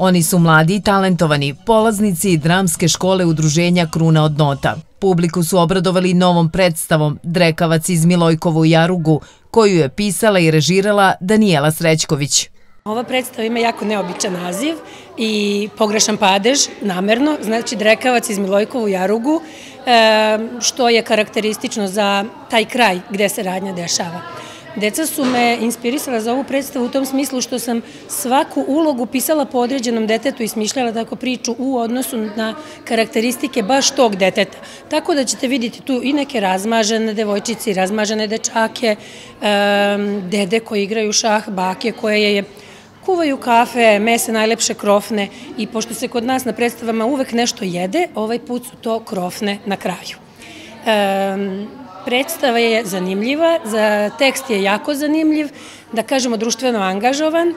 Oni su mladi i talentovani, polaznici dramske škole udruženja Kruna od nota. Publiku su obradovali novom predstavom Drekavac iz Milojkovu Jarugu, koju je pisala i režirala Danijela Srećković. Ova predstava ima jako neobičan naziv i pogrešan padež, namerno, znači Drekavac iz Milojkovu Jarugu, što je karakteristično za taj kraj gde se radnja dešava. Deca su me inspirisala za ovu predstavu u tom smislu što sam svaku ulogu pisala po određenom detetu i smišljala tako priču u odnosu na karakteristike baš tog deteta. Tako da ćete vidjeti tu i neke razmažene devojčice razmažene dečake, dede koji igraju šah, bake koje je kuvaju kafe, mese najlepše krofne i pošto se kod nas na predstavama uvek nešto jede, ovaj put su to krofne na kraju. Predstava je zanimljiva, za tekst je jako zanimljiv, da kažemo društveno angažovan.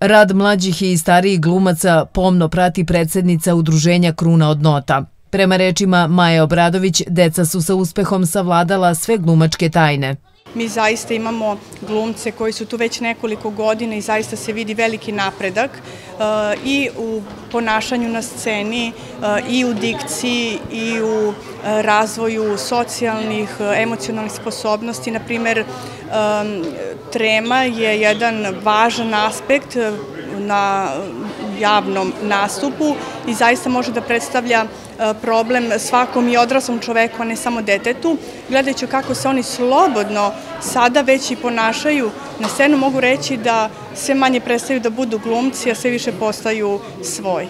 Rad mlađih i starijih glumaca pomno prati predsednica Udruženja Kruna od nota. Prema rečima Maje Obradović, deca su sa uspehom savladala sve glumačke tajne. Mi zaista imamo glumce koji su tu već nekoliko godina i zaista se vidi veliki napredak uh, i u ponašanju na sceni uh, i u dikciji i u uh, razvoju socijalnih, emocionalnih sposobnosti. Naprimer, um, trema je jedan važan aspekt na javnom nastupu i zaista može da predstavlja problem svakom i odraslom čoveku, a ne samo detetu. Gledajući kako se oni slobodno sada već i ponašaju na scenu, mogu reći da sve manje prestaju da budu glumci, a sve više postaju svoji.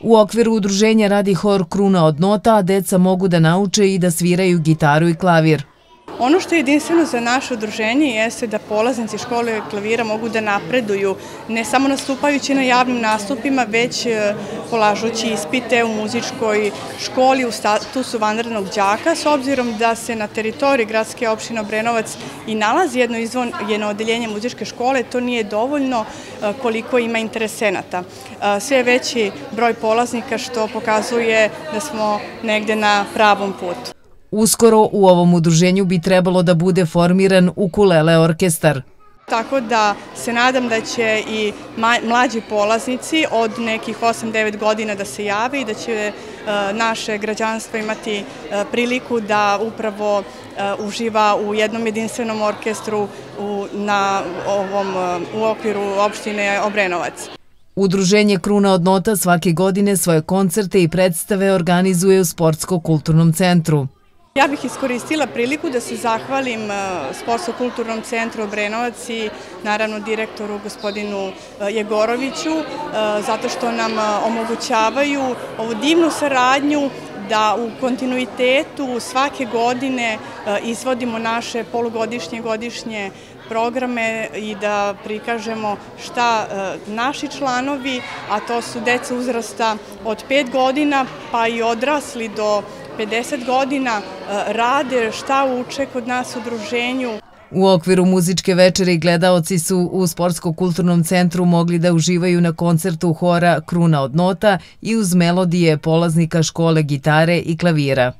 U okviru udruženja radi hor Kruna od nota, a deca mogu da nauče i da sviraju gitaru i klavir. Ono što je jedinstveno za naše udruženje jeste da polaznici škole klavira mogu da napreduju ne samo nastupajući na javnim nastupima, već e, polažući ispite u muzičkoj školi u statusu vanrednog đaka, s obzirom da se na teritoriji gradske opštine Obrenovac i nalazi jedno izvojeno odeljenje muzičke škole, to nije dovoljno e, koliko ima interesenata. E, sve veći broj polaznika što pokazuje da smo negde na pravom putu. Uskoro u ovom udruženju bi trebalo da bude formiran ukulele orkestar. Tako da se nadam da će i mlađi polaznici od nekih 8-9 godina da se jave i da će e, naše građanstvo imati e, priliku da upravo e, uživa u jednom jedinstvenom orkestru na ovom, u okviru opštine Obrenovac. Udruženje Kruna od Nota svake godine svoje koncerte i predstave organizuje u Sportsko-kulturnom centru. Ja bih iskoristila priliku da se zahvalim e, Sportsko-kulturnom centru Obrenovac i naravno direktoru gospodinu e, Jegoroviću e, zato što nam omogućavaju ovu divnu saradnju da u kontinuitetu svake godine izvodimo naše polugodišnje, godišnje programe i da prikažemo šta naši članovi, a to su deca uzrasta od 5 godina pa i odrasli do 50 godina e, rade, šta uče kod nas u druženju. U okviru muzičke večere gledaoci su u Sportsko-kulturnom centru mogli da uživaju na koncertu hora Kruna od nota i uz melodije polaznika škole gitare i klavira.